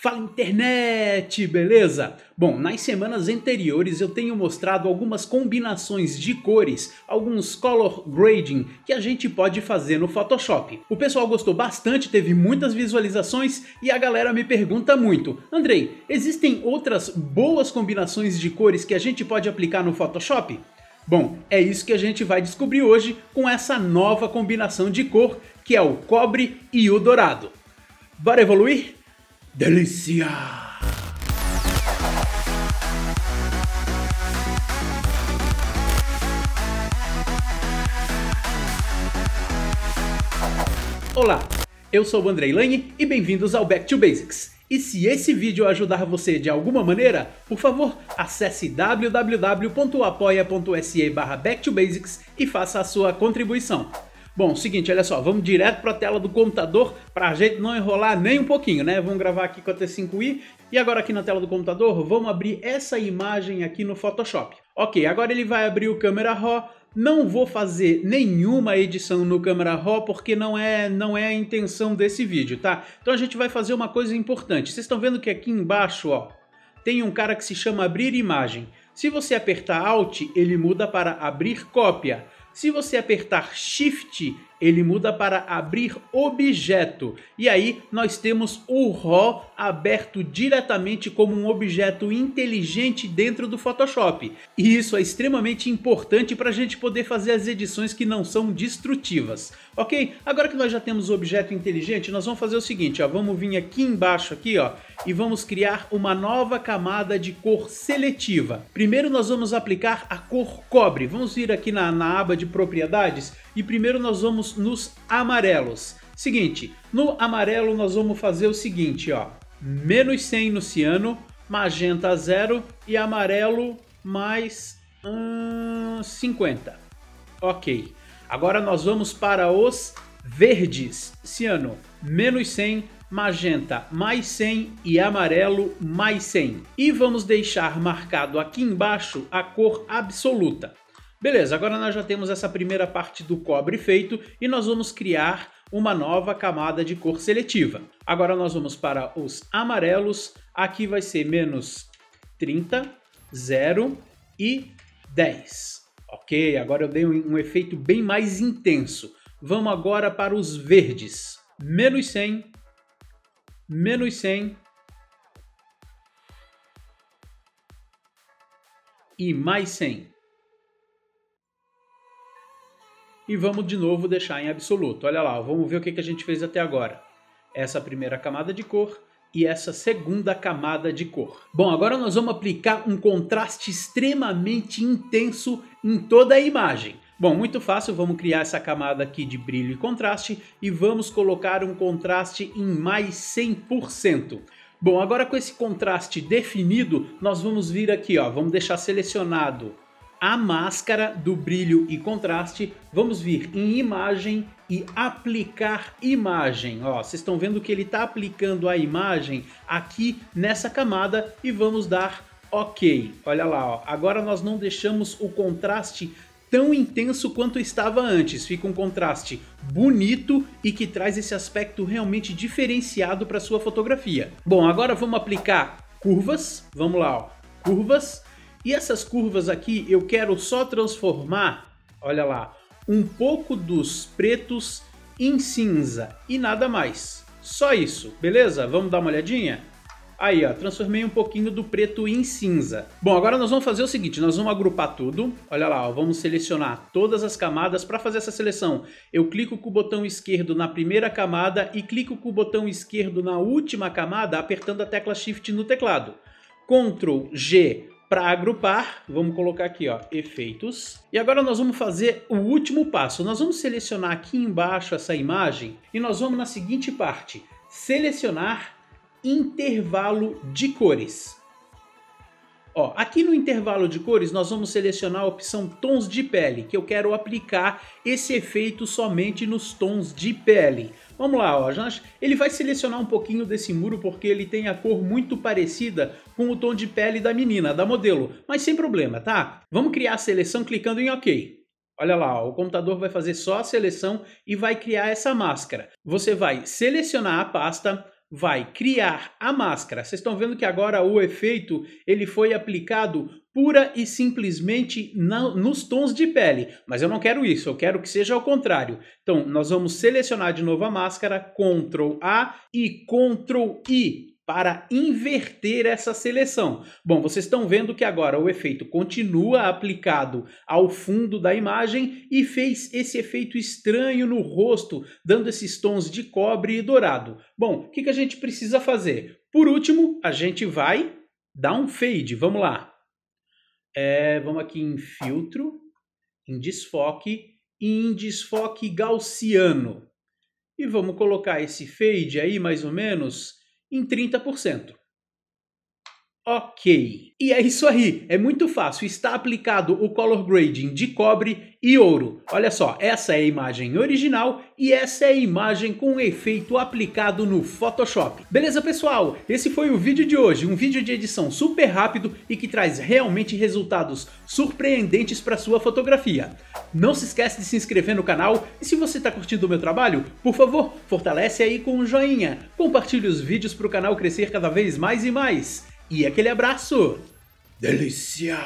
Fala internet, beleza? Bom, nas semanas anteriores eu tenho mostrado algumas combinações de cores, alguns color grading que a gente pode fazer no Photoshop. O pessoal gostou bastante, teve muitas visualizações e a galera me pergunta muito: Andrei, existem outras boas combinações de cores que a gente pode aplicar no Photoshop? Bom, é isso que a gente vai descobrir hoje com essa nova combinação de cor que é o cobre e o dourado. Bora evoluir? Delícia! Olá, eu sou o Andrei Lane e bem-vindos ao Back to Basics. E se esse vídeo ajudar você de alguma maneira, por favor, acesse www.apoia.se barra backtobasics e faça a sua contribuição. Bom, seguinte, olha só, vamos direto para a tela do computador para a gente não enrolar nem um pouquinho, né? Vamos gravar aqui com a T5i e agora aqui na tela do computador vamos abrir essa imagem aqui no Photoshop. Ok, agora ele vai abrir o Camera Raw, não vou fazer nenhuma edição no Camera Raw porque não é, não é a intenção desse vídeo, tá? Então a gente vai fazer uma coisa importante. Vocês estão vendo que aqui embaixo, ó, tem um cara que se chama abrir imagem. Se você apertar Alt, ele muda para abrir cópia. Se você apertar Shift, ele muda para abrir objeto. E aí nós temos o RAW aberto diretamente como um objeto inteligente dentro do Photoshop. E isso é extremamente importante para a gente poder fazer as edições que não são destrutivas. Ok? Agora que nós já temos o objeto inteligente, nós vamos fazer o seguinte, ó, vamos vir aqui embaixo aqui, ó, e vamos criar uma nova camada de cor seletiva. Primeiro nós vamos aplicar a cor cobre. Vamos vir aqui na, na aba de propriedades e primeiro nós vamos nos amarelos. Seguinte, no amarelo nós vamos fazer o seguinte, ó, menos 100 no ciano, magenta 0 e amarelo mais hum, 50. Ok. Agora nós vamos para os verdes. Ciano, menos 100, magenta mais 100 e amarelo mais 100. E vamos deixar marcado aqui embaixo a cor absoluta. Beleza, agora nós já temos essa primeira parte do cobre feito e nós vamos criar uma nova camada de cor seletiva. Agora nós vamos para os amarelos, aqui vai ser menos 30, 0 e 10. Ok, agora eu dei um, um efeito bem mais intenso. Vamos agora para os verdes. Menos 100, menos 100 e mais 100. E vamos de novo deixar em absoluto. Olha lá, vamos ver o que, a gente fez até agora. Essa primeira camada de cor, e essa segunda camada de cor. Bom, agora nós vamos aplicar um contraste extremamente intenso em toda a imagem. Bom, muito fácil, vamos criar essa camada aqui de brilho e contraste e vamos colocar um contraste em mais 100%. Bom, agora com esse contraste definido, nós vamos vir aqui, ó, vamos deixar selecionado a máscara do brilho e contraste, vamos vir em imagem e aplicar imagem. Ó, vocês estão vendo que ele está aplicando a imagem aqui nessa camada e vamos dar OK. Olha lá, ó. agora nós não deixamos o contraste tão intenso quanto estava antes. Fica um contraste bonito e que traz esse aspecto realmente diferenciado para sua fotografia. Bom, agora vamos aplicar curvas. Vamos lá, ó. curvas e essas curvas aqui eu quero só transformar, olha lá, um pouco dos pretos em cinza e nada mais. Só isso, beleza? Vamos dar uma olhadinha? Aí, ó, transformei um pouquinho do preto em cinza. Bom, agora nós vamos fazer o seguinte, nós vamos agrupar tudo. Olha lá, ó, vamos selecionar todas as camadas. Para fazer essa seleção, eu clico com o botão esquerdo na primeira camada e clico com o botão esquerdo na última camada, apertando a tecla Shift no teclado. Ctrl G para agrupar, vamos colocar aqui, ó, efeitos. E agora nós vamos fazer o último passo. Nós vamos selecionar aqui embaixo essa imagem e nós vamos na seguinte parte, selecionar intervalo de cores. Ó, aqui no intervalo de cores nós vamos selecionar a opção tons de pele, que eu quero aplicar esse efeito somente nos tons de pele. Vamos lá, ó, ele vai selecionar um pouquinho desse muro porque ele tem a cor muito parecida com o tom de pele da menina, da modelo, mas sem problema, tá? Vamos criar a seleção clicando em OK. Olha lá, ó, o computador vai fazer só a seleção e vai criar essa máscara. Você vai selecionar a pasta, vai criar a máscara. Vocês estão vendo que agora o efeito ele foi aplicado pura e simplesmente na, nos tons de pele. Mas eu não quero isso, eu quero que seja ao contrário. Então, nós vamos selecionar de novo a máscara, Ctrl A e Ctrl I para inverter essa seleção. Bom, vocês estão vendo que agora o efeito continua aplicado ao fundo da imagem e fez esse efeito estranho no rosto, dando esses tons de cobre e dourado. Bom, o que, que a gente precisa fazer? Por último, a gente vai dar um fade. Vamos lá. É, vamos aqui em filtro, em desfoque e em desfoque gaussiano. E vamos colocar esse fade aí mais ou menos em 30%. Ok. E é isso aí, é muito fácil, está aplicado o color grading de cobre e ouro. Olha só, essa é a imagem original e essa é a imagem com efeito aplicado no Photoshop. Beleza pessoal? Esse foi o vídeo de hoje, um vídeo de edição super rápido e que traz realmente resultados surpreendentes para sua fotografia. Não se esquece de se inscrever no canal e se você está curtindo o meu trabalho, por favor, fortalece aí com um joinha, compartilhe os vídeos para o canal crescer cada vez mais e mais. E aquele abraço! Delícia!